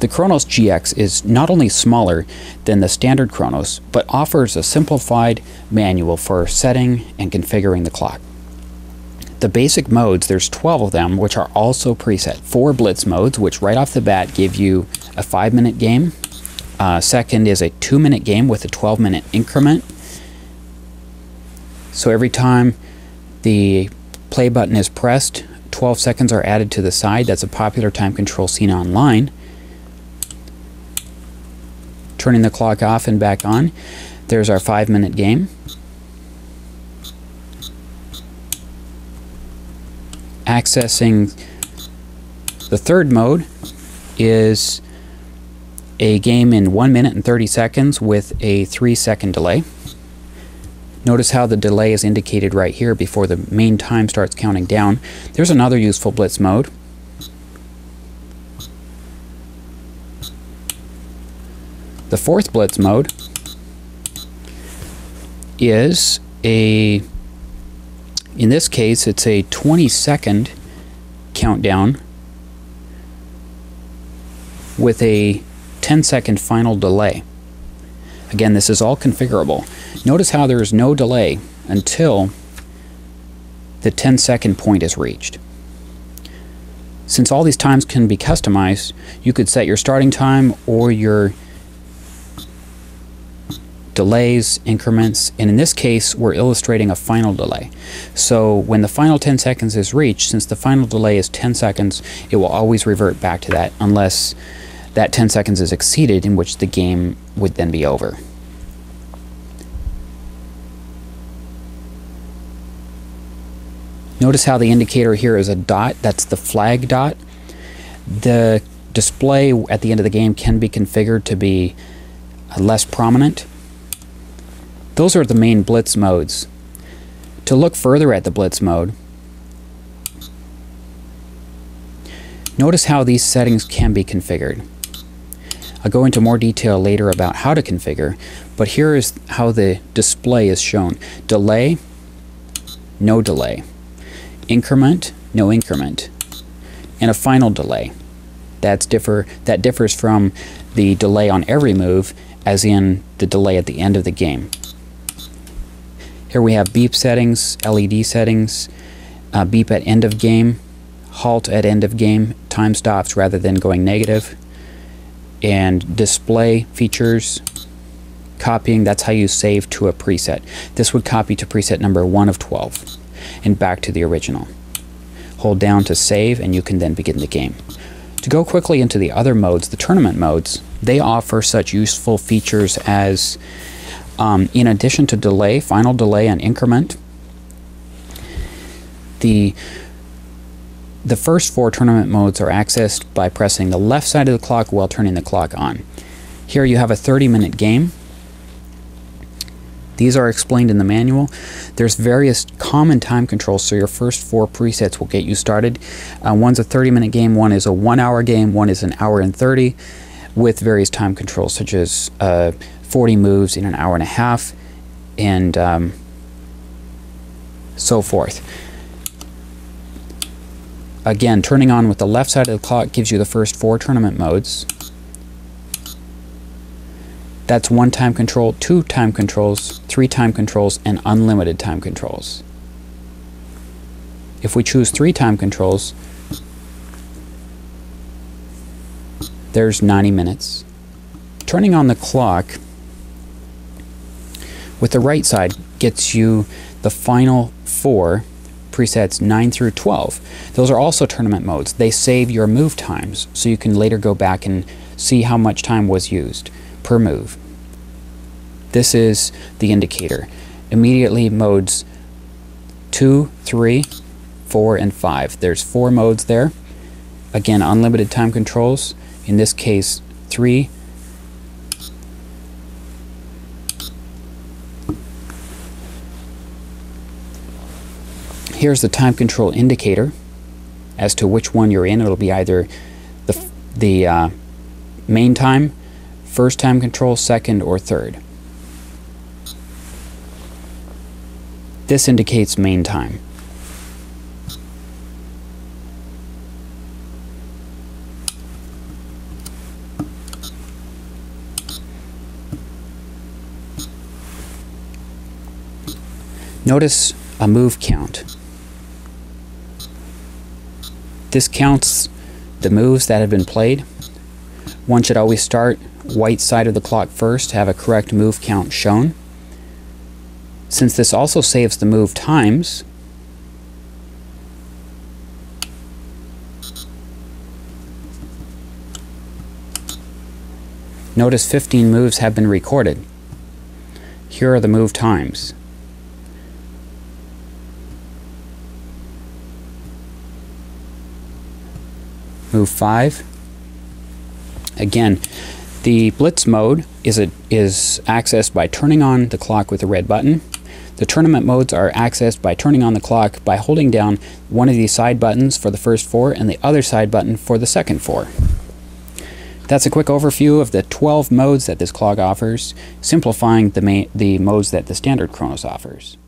The Chronos GX is not only smaller than the standard Chronos, but offers a simplified manual for setting and configuring the clock. The basic modes, there's 12 of them, which are also preset. Four Blitz modes, which right off the bat give you a 5 minute game. Uh, second is a 2 minute game with a 12 minute increment. So every time the play button is pressed, 12 seconds are added to the side. That's a popular time control seen online turning the clock off and back on. There's our five minute game. Accessing the third mode is a game in 1 minute and 30 seconds with a 3 second delay. Notice how the delay is indicated right here before the main time starts counting down. There's another useful blitz mode. The fourth blitz mode is a, in this case, it's a 20 second countdown with a 10 second final delay. Again, this is all configurable. Notice how there is no delay until the 10 second point is reached. Since all these times can be customized, you could set your starting time or your delays, increments, and in this case, we're illustrating a final delay. So when the final 10 seconds is reached, since the final delay is 10 seconds, it will always revert back to that unless that 10 seconds is exceeded, in which the game would then be over. Notice how the indicator here is a dot, that's the flag dot. The display at the end of the game can be configured to be less prominent. Those are the main blitz modes. To look further at the blitz mode, notice how these settings can be configured. I'll go into more detail later about how to configure, but here is how the display is shown. Delay, no delay. Increment, no increment. And a final delay. That's differ, that differs from the delay on every move, as in the delay at the end of the game. Here we have beep settings, LED settings, uh, beep at end of game, halt at end of game, time stops rather than going negative, and display features, copying, that's how you save to a preset. This would copy to preset number 1 of 12 and back to the original. Hold down to save and you can then begin the game. To go quickly into the other modes, the tournament modes, they offer such useful features as um, in addition to delay, final delay and increment, the the first four tournament modes are accessed by pressing the left side of the clock while turning the clock on. Here you have a 30 minute game. These are explained in the manual. There's various common time controls, so your first four presets will get you started. Uh, one's a 30 minute game, one is a one hour game, one is an hour and 30 with various time controls such as uh, 40 moves in an hour and a half, and um, so forth. Again, turning on with the left side of the clock gives you the first four tournament modes. That's one time control, two time controls, three time controls, and unlimited time controls. If we choose three time controls, there's 90 minutes. Turning on the clock with the right side gets you the final four presets 9 through 12. Those are also tournament modes. They save your move times so you can later go back and see how much time was used per move. This is the indicator. Immediately modes 2, 3, 4, and 5. There's four modes there. Again, unlimited time controls. In this case, 3, here's the time control indicator as to which one you're in. It'll be either the, the uh, main time, first time control, second, or third. This indicates main time. Notice a move count. This counts the moves that have been played. One should always start white side of the clock first to have a correct move count shown. Since this also saves the move times, notice 15 moves have been recorded. Here are the move times. Move 5. Again, the blitz mode is, a, is accessed by turning on the clock with the red button. The tournament modes are accessed by turning on the clock by holding down one of these side buttons for the first four and the other side button for the second four. That's a quick overview of the 12 modes that this clock offers, simplifying the, the modes that the standard Chronos offers.